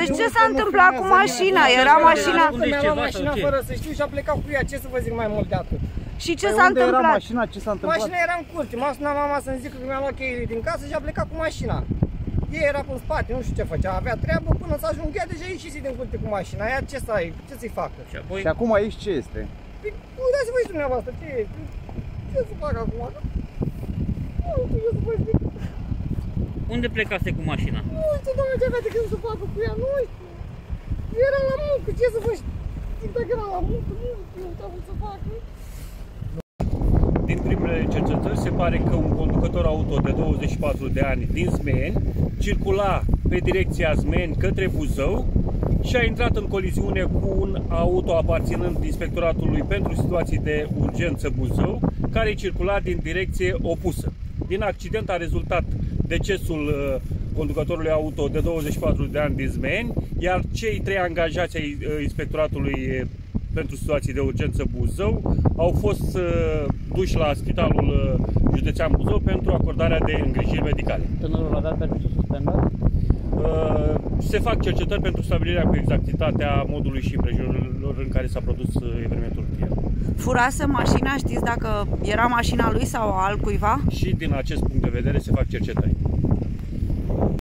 Deci ce s-a întâmplat cu mașina? Era mașina... Mi-a luat mașina fără să știu și a plecat cu ea. Ce să vă zic mai mult de atât? Și ce Păi s-a unde era întâmplat? mașina? Ce s-a întâmplat? Mașina era în curte. M-a sunat mama să-mi zică că mi-a luat cheile din casă și a plecat cu mașina. Ei era pe spate, nu știu ce făcea, avea treabă până să ajung ea, deja ieșise din curte cu mașina. Aia ce să ai, ce să-i facă? Și apoi, Și acum aici ce este? Păi, uitați-vă și dumneavoastră, ce, ce să fac acum? Nu știu ce să vă zic. Unde plecase cu mașina? Nu știu, doamne, ce avea de când să facă cu ea, nu știu. Era la muncă, ce să vă știu? Dacă era la muncă, nu știu ce am să facă. Din primele cercetări se pare că un conducător auto de 24 de ani din Zmeni circula pe direcția Zmeni către Buzău și a intrat în coliziune cu un auto aparținând inspectoratului pentru situații de urgență Buzău, care circula din direcție opusă. Din accident a rezultat decesul uh, conducătorului auto de 24 de ani din Zmeni, iar cei trei angajați ai uh, inspectoratului uh, pentru situații de urgență Buzău au fost uh, duși la spitalul uh, județean Buzău pentru acordarea de îngrijiri medicale. Tânărul a dat permisul suspendat? Uh, Se fac cercetări pentru stabilirea cu exactitatea modului și împrejurilor în care s-a produs uh, evenimentul rutier. Furase mașina, știți dacă era mașina lui sau a altcuiva? Și din acest punct de vedere se fac cercetări.